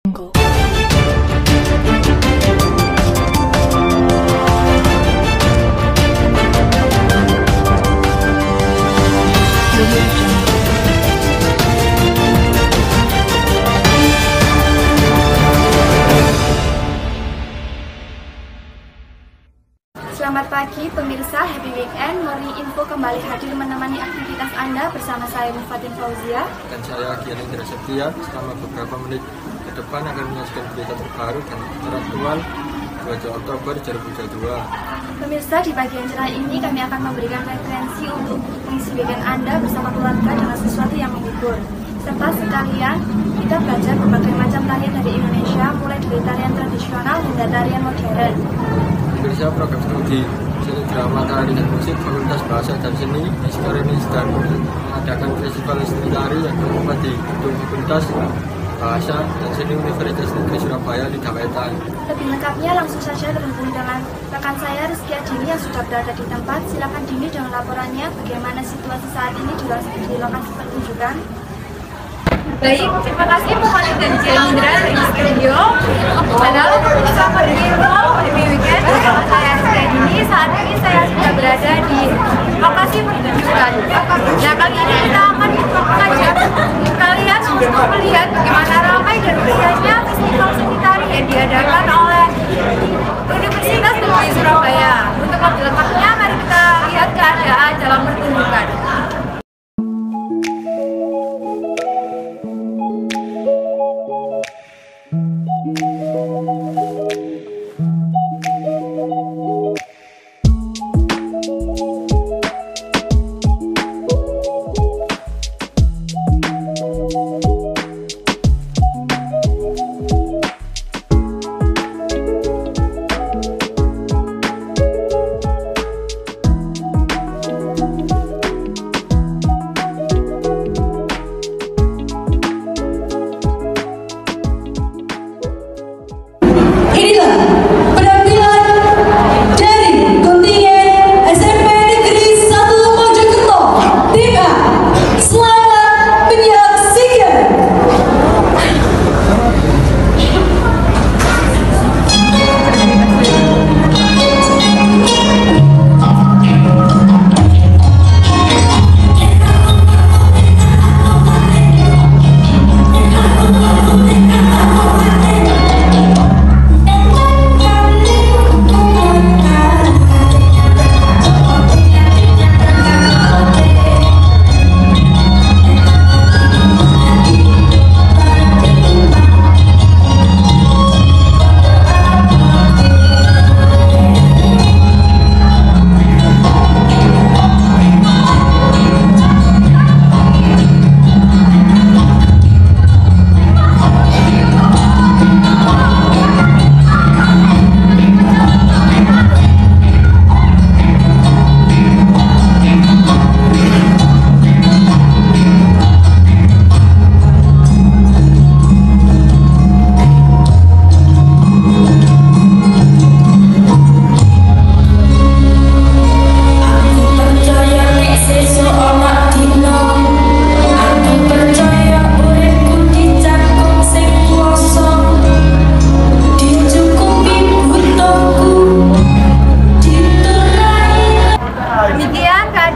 Selamat pagi pemirsa Happy Weekend. Morning Info kembali hadir menemani aktivitas Anda bersama saya Mufatin Fauzia. Dan saya Gianni Indra Septia selama beberapa menit depan akan menyajikan berita terbaru dan teraktual 2 Oktober 2022 Pemirsa di bagian cerah ini kami akan memberikan referensi untuk mengisi weekend Anda bersama keluarga dengan sesuatu yang menghibur. Serta sekalian kita belajar berbagai macam tarian dari Indonesia mulai dari tarian tradisional hingga tarian modern. Indonesia program studi seni drama tari dan musik Fakultas Bahasa dan Seni Iskarenis dan mengadakan festival seni tari yang bertempat di Gedung Fakultas Bahasa dan Seni Universitas Negeri Surabaya di Dawetan. Lebih lengkapnya langsung saja terhubung dengan rekan saya Rizky Adini yang sudah berada di tempat. Silakan Dini dengan laporannya bagaimana situasi saat ini di lokasi, di lokasi pertunjukan. Baik, terima kasih Muhammad dan Jendra dari studio. Halo, selamat info di weekend bersama saya Rizky ini. Saat ini saya sudah berada di lokasi pertunjukan. Nah, kali ini kita akan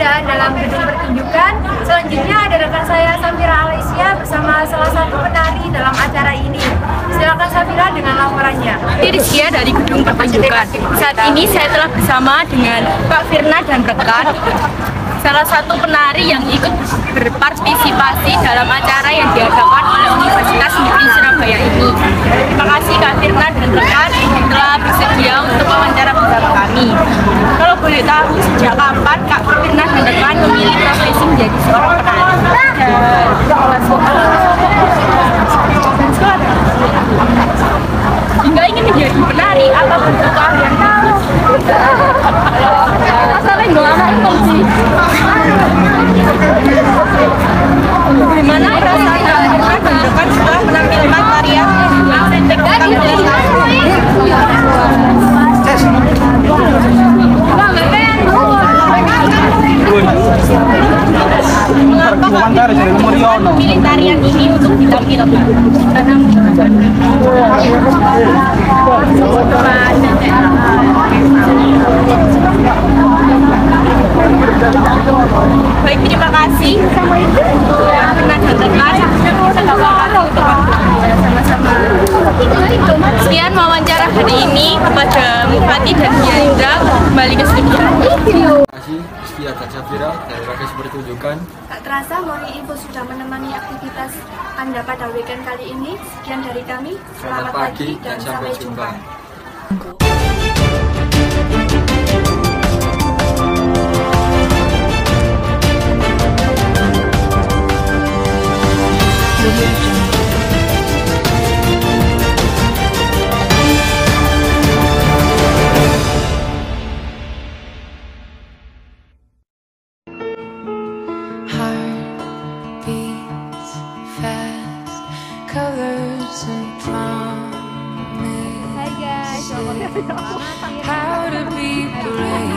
Keadaan dalam gedung pertunjukan. Selanjutnya ada rekan saya Samira Alessia bersama salah satu penari dalam acara ini. Silakan Samira dengan laporannya. Rizkia dari gedung pertunjukan. Saat ini saya telah bersama dengan Pak Firna dan rekan salah satu penari yang ikut berpartisipasi dalam acara yang diadakan oleh Universitas Negeri Surabaya ini. Terima kasih Kak Firna dan rekan telah bersedia untuk wawancara bersama kami. Kalau boleh tahu sejak kapan Rekan memilih profesi menjadi seorang penari? Dan sekolah komentar dari Muriono ini untuk karena baik terima kasih sekian wawancara hari ini kepada Bupati dan Gerindra kembali ke studio dan Safira dari Ragas Pertunjukan. Tak terasa Mori Info sudah menemani aktivitas Anda pada weekend kali ini. Sekian dari kami. Selamat pagi dan sampai jumpa. Heart How to be brave.